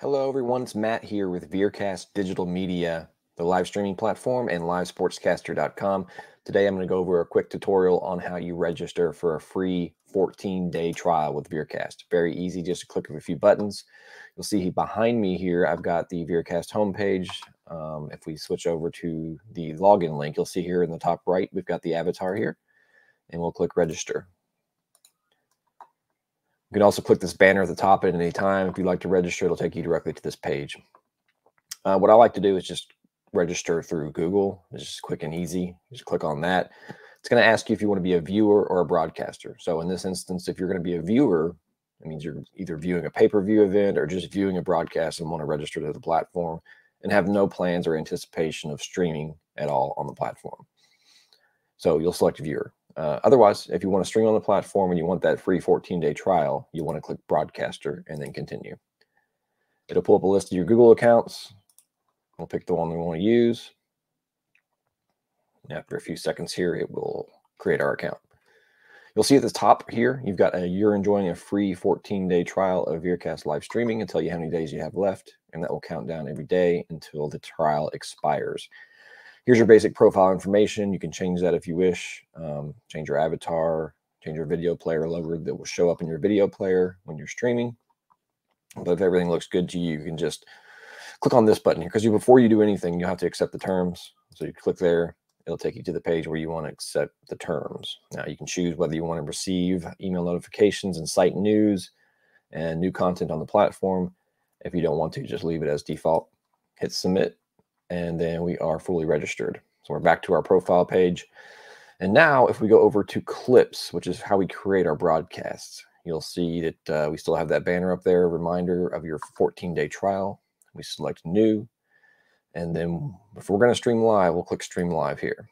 Hello, everyone. It's Matt here with Veercast Digital Media, the live streaming platform, and livesportscaster.com. Today, I'm going to go over a quick tutorial on how you register for a free 14 day trial with Veercast. Very easy, just a click of a few buttons. You'll see behind me here, I've got the Veercast homepage. Um, if we switch over to the login link, you'll see here in the top right, we've got the avatar here, and we'll click register. You can also click this banner at the top at any time. If you'd like to register, it'll take you directly to this page. Uh, what I like to do is just register through Google. It's just quick and easy. Just click on that. It's going to ask you if you want to be a viewer or a broadcaster. So in this instance, if you're going to be a viewer, it means you're either viewing a pay-per-view event or just viewing a broadcast and want to register to the platform and have no plans or anticipation of streaming at all on the platform. So you'll select viewer. Uh, otherwise, if you want to stream on the platform and you want that free 14 day trial, you want to click broadcaster and then continue. It'll pull up a list of your Google accounts. We'll pick the one we want to use. After a few seconds here, it will create our account. You'll see at the top here, you've got a you're enjoying a free 14 day trial of Veercast live streaming and tell you how many days you have left, and that will count down every day until the trial expires here's your basic profile information. You can change that if you wish. Um, change your avatar, change your video player logo that will show up in your video player when you're streaming. But if everything looks good to you, you can just click on this button here because you, before you do anything, you have to accept the terms. So you click there, it'll take you to the page where you want to accept the terms. Now you can choose whether you want to receive email notifications and site news and new content on the platform. If you don't want to, just leave it as default. Hit submit and then we are fully registered. So we're back to our profile page. And now if we go over to clips, which is how we create our broadcasts, you'll see that uh, we still have that banner up there, reminder of your 14 day trial. We select new. And then if we're going to stream live, we'll click stream live here.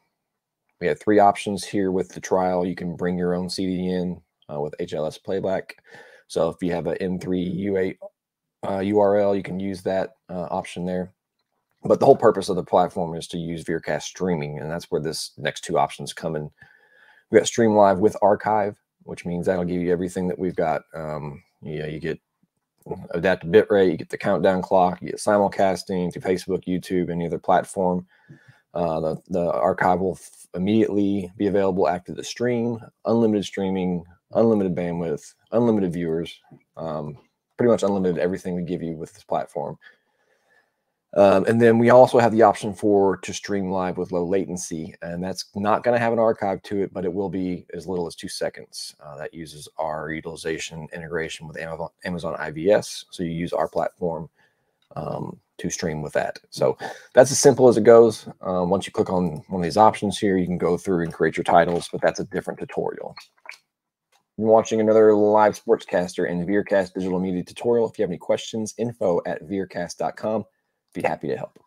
We have three options here with the trial. You can bring your own CDN uh, with HLS playback. So if you have an M3 U8 uh, URL, you can use that uh, option there. But the whole purpose of the platform is to use Veercast streaming, and that's where this next two options come in. We got Stream Live with Archive, which means that'll give you everything that we've got. Um, you know, you get adaptive bitrate, you get the countdown clock, you get simulcasting to Facebook, YouTube, any other platform. Uh, the, the archive will immediately be available after the stream, unlimited streaming, unlimited bandwidth, unlimited viewers, um, pretty much unlimited everything we give you with this platform. Um, and then we also have the option for to stream live with low latency, and that's not going to have an archive to it, but it will be as little as two seconds. Uh, that uses our utilization integration with Amazon, Amazon IVS. So you use our platform um, to stream with that. So that's as simple as it goes. Um, once you click on one of these options here, you can go through and create your titles, but that's a different tutorial. You're watching another live sportscaster and Veercast digital media tutorial. If you have any questions, info at veercast.com be happy to help.